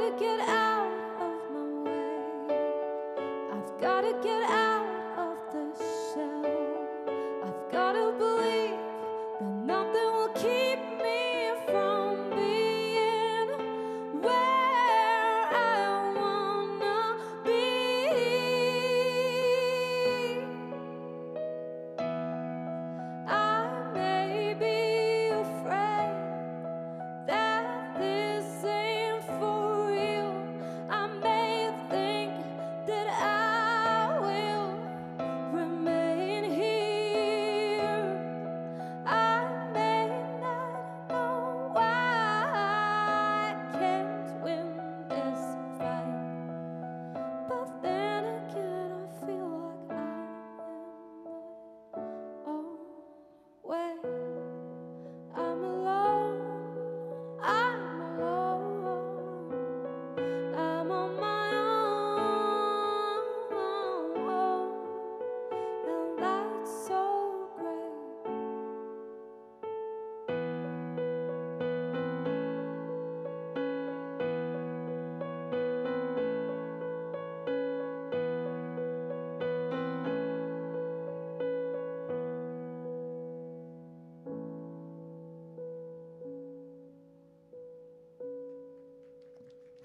gotta get out of my way. I've gotta get out of this.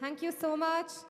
Thank you so much.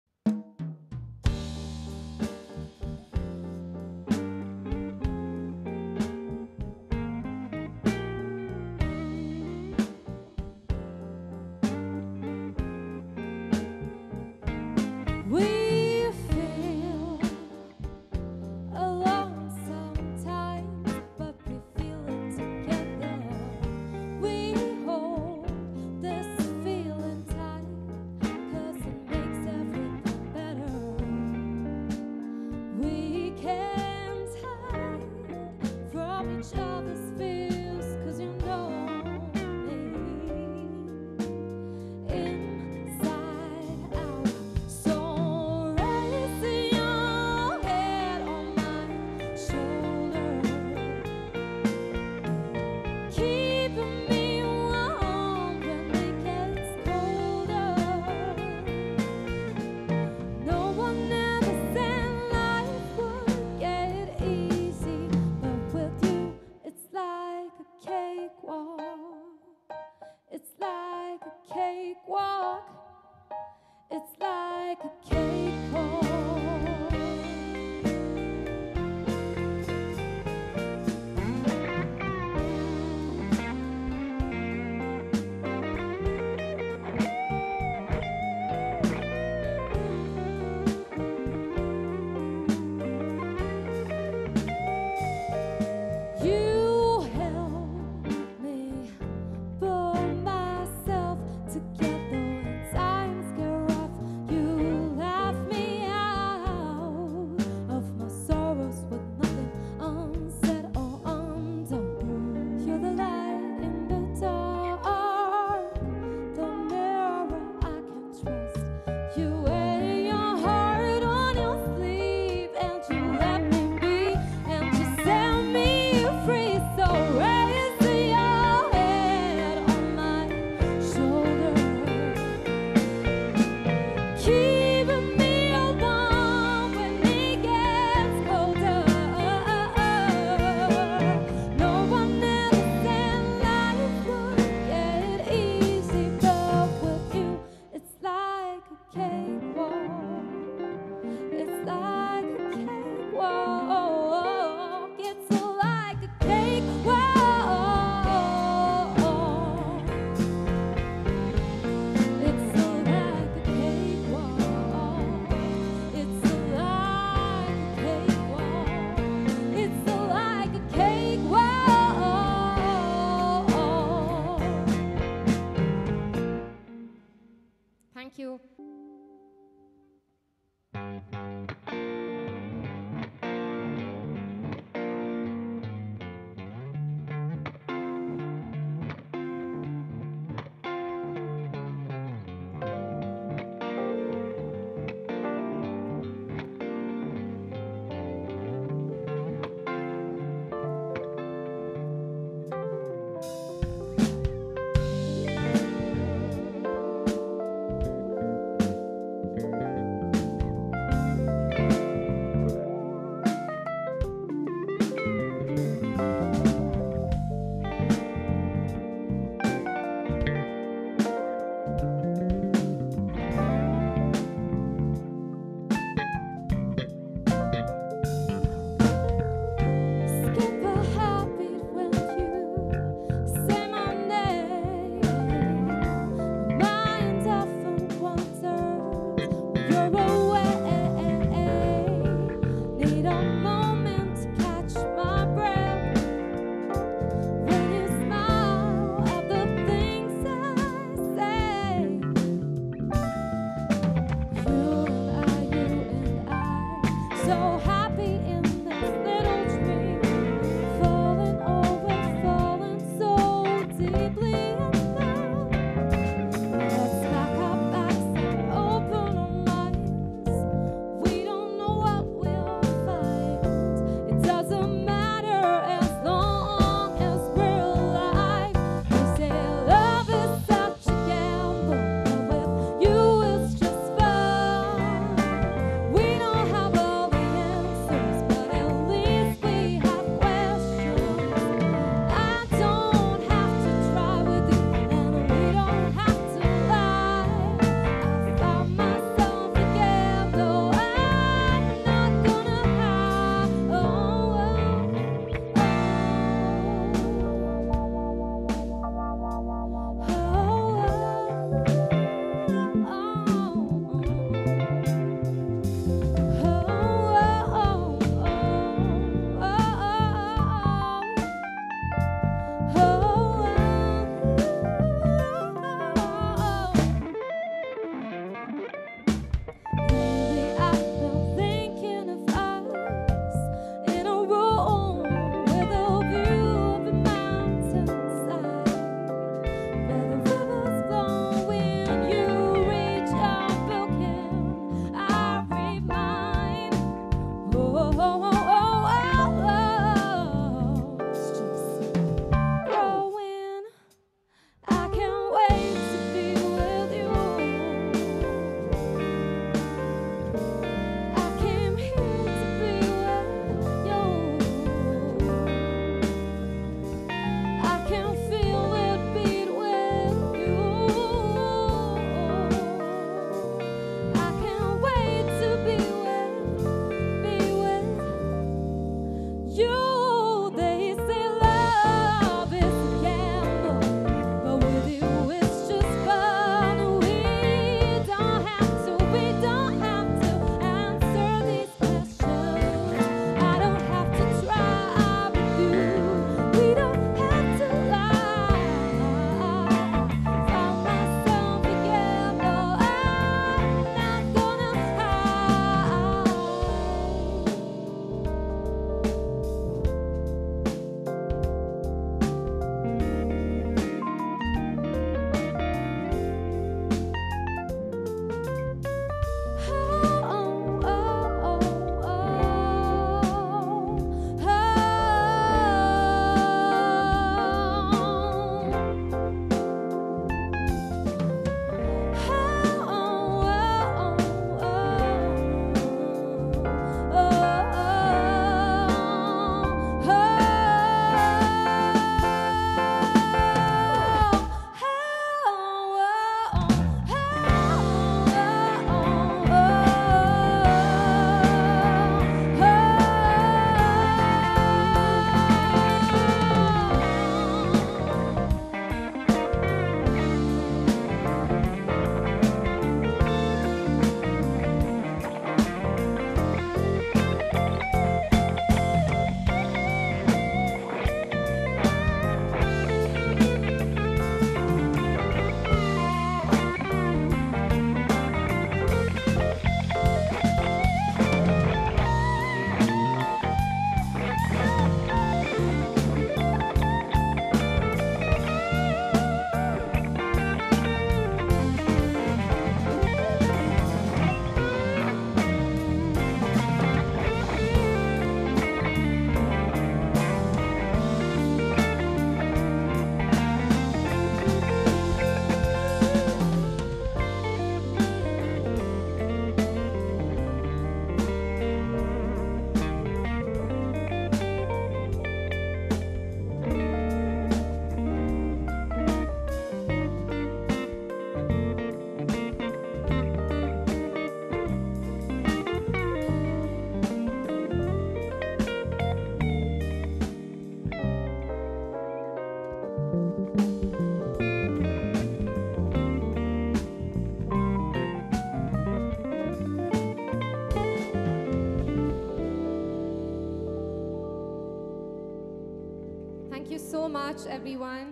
Much, everyone.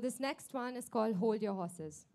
this next one is called Hold Your Horses.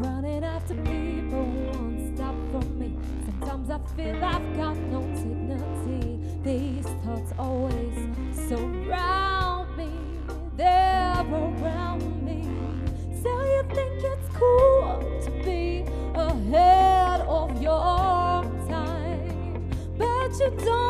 Running after people won't stop for me. Sometimes I feel I've got no dignity. These thoughts always surround me. They're around me. So you think it's cool to be ahead of your time, but you don't.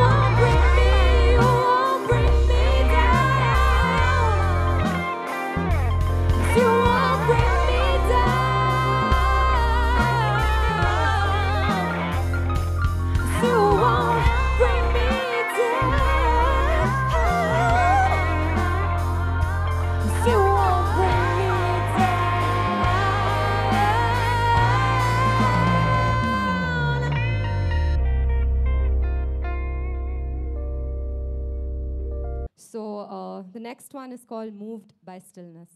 next one is called Moved by Stillness.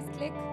Guys click?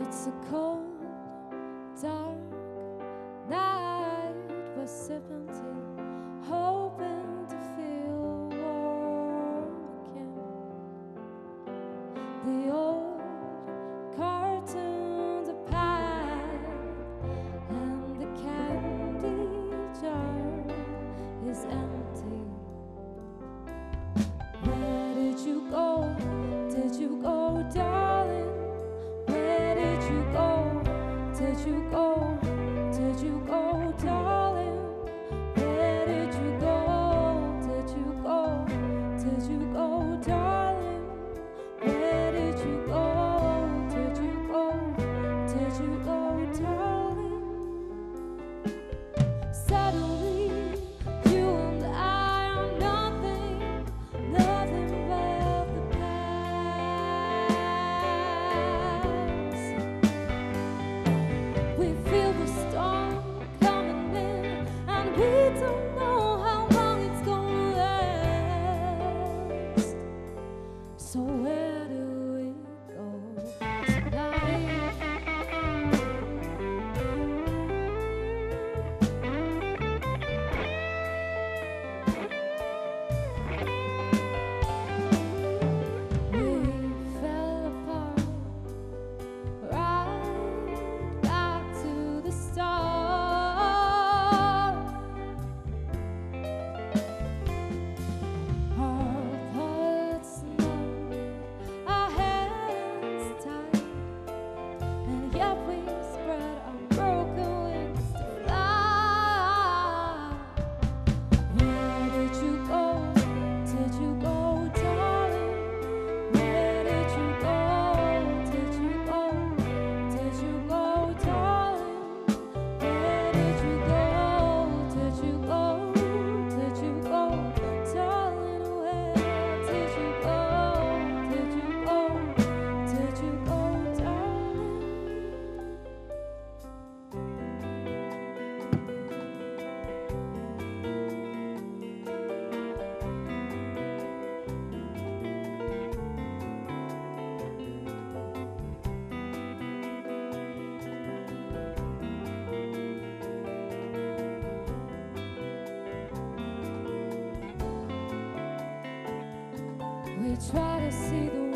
It's a cold, dark try to see the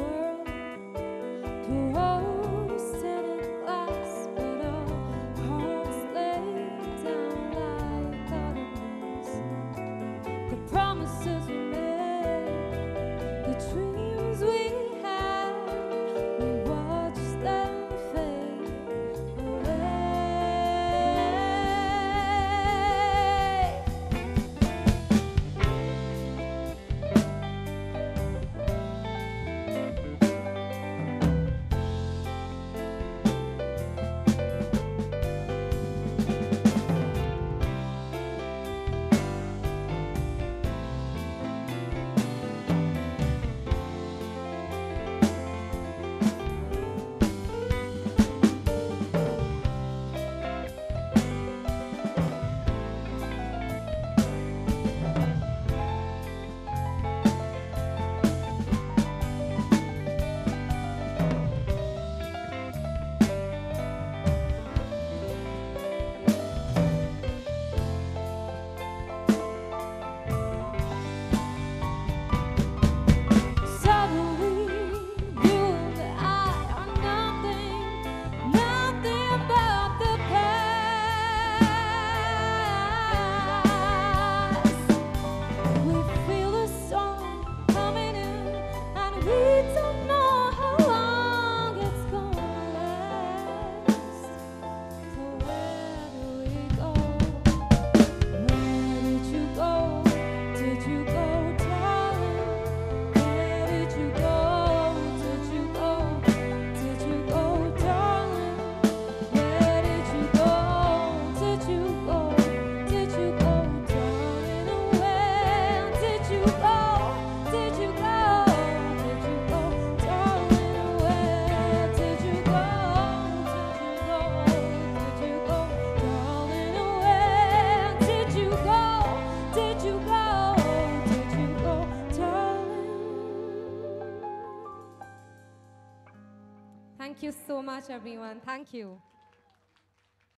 much, everyone. Thank you.